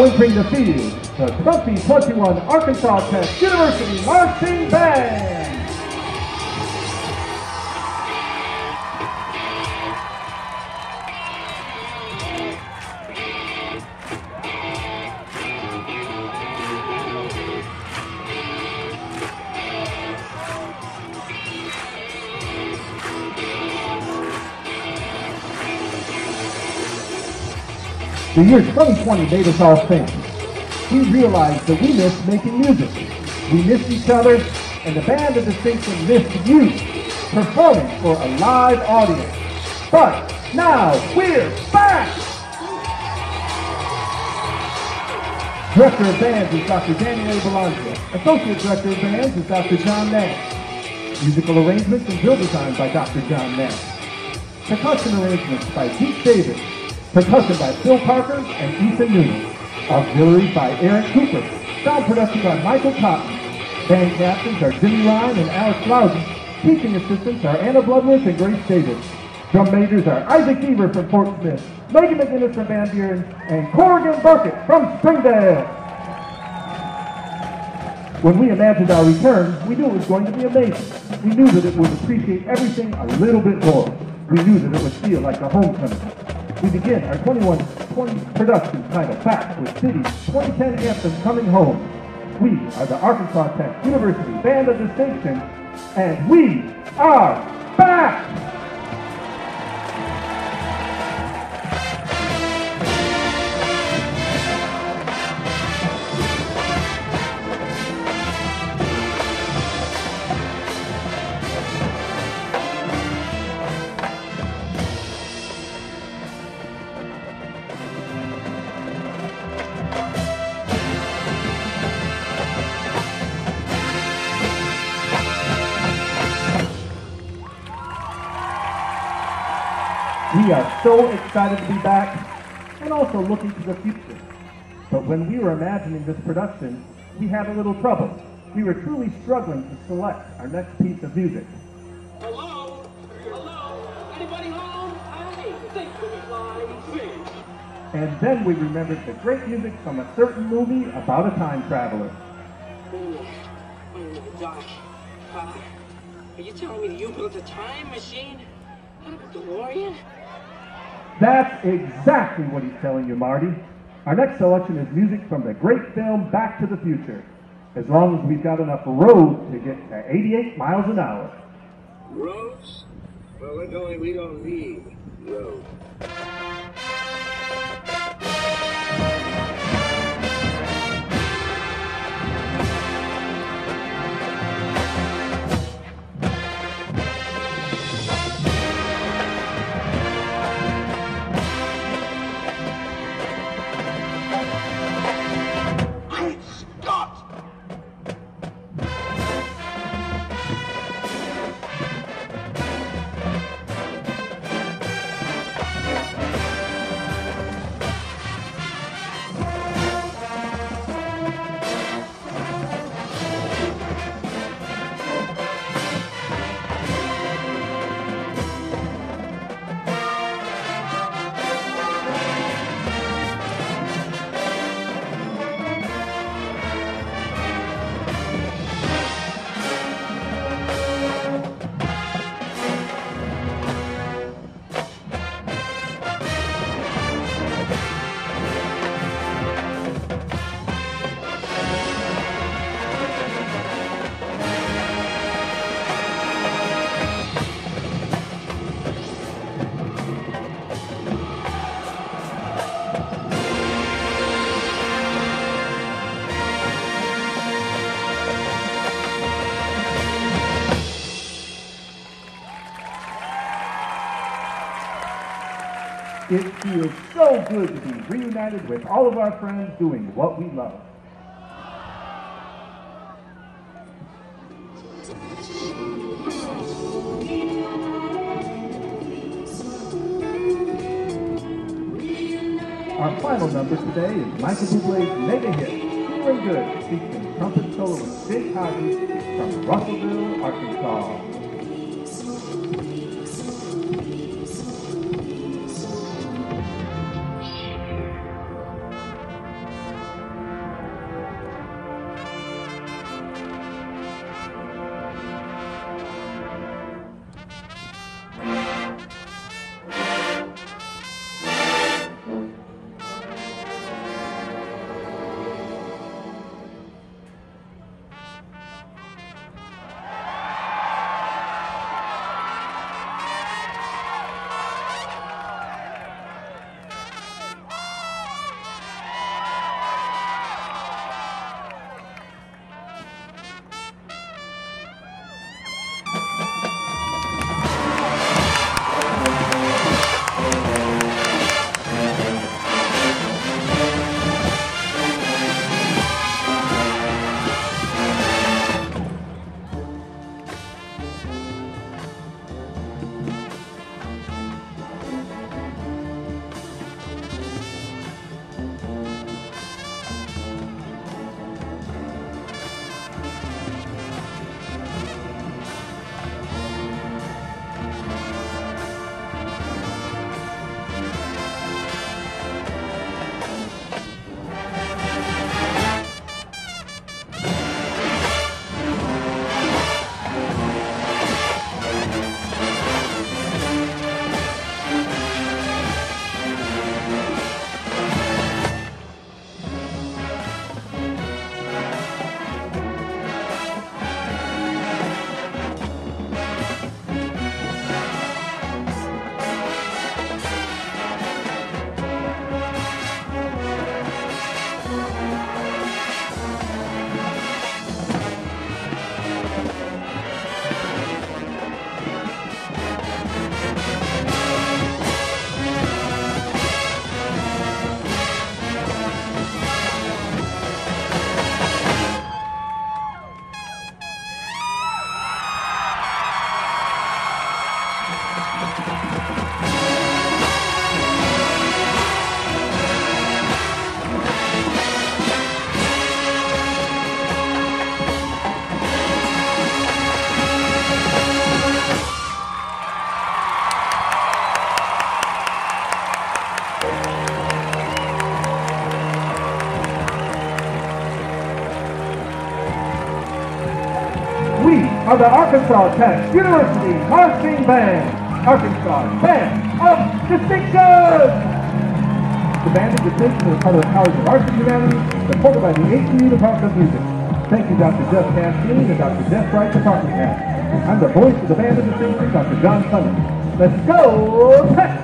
Now entering the field, the 2021 Arkansas Tech University Marching Band. The year 2020 made us all think. We realized that we missed making music. We missed each other, and the Band of Distinction missed you, performing for a live audience. But now we're back! Director of Bands is Dr. Daniel Belangia. Associate Director of Bands is Dr. John Nash. Musical arrangements and drill design by Dr. John Nash. Percussion arrangements by Pete Davis. Percussion by Phil Parker and Ethan Newman. Auxiliaries by Aaron Cooper. Sound production by Michael Cotton. Band captains are Jimmy Ryan and Alex Loudon. Teaching assistants are Anna Bloodworth and Grace Davis. Drum majors are Isaac Beaver from Fort Smith, Megan McGinnis from Van Buren, and Corrigan Burkett from Springdale. When we imagined our return, we knew it was going to be amazing. We knew that it would appreciate everything a little bit more. We knew that it would feel like a homecoming. We begin our 2120 production titled Back with Diddy's 2010 anthem Coming Home. We are the Arkansas Tech University Band of Distinction, and we are back! We are so excited to be back and also looking to the future. But when we were imagining this production, we had a little trouble. We were truly struggling to select our next piece of music. Hello? Hello? Anybody home? Hey, think with me, flying fish. And then we remembered the great music from a certain movie about a time traveler. Doc. Uh, are you telling me that you built a time machine out of a DeLorean? That's exactly what he's telling you, Marty. Our next selection is music from the great film Back to the Future. As long as we've got enough road to get to 88 miles an hour. Roads? Well, we're going, we don't need It feels so good to be reunited with all of our friends doing what we love. Our final number today is Michael Bublé's mega hit, Feeling Good, featuring trumpet soloist Jake Hodges from Russellville, Arkansas. Of the Arkansas Tech University Marching Band. Arkansas Band of Distinction! The band of distinction is part of the College of Arts and Humanities, supported by the ATU Department of Music. Thank you, Dr. Jeff Cass, dean and Dr. Jeff Wright, department head. I'm the voice of the band of distinction, Dr. John Clemens. Let's go, Tech!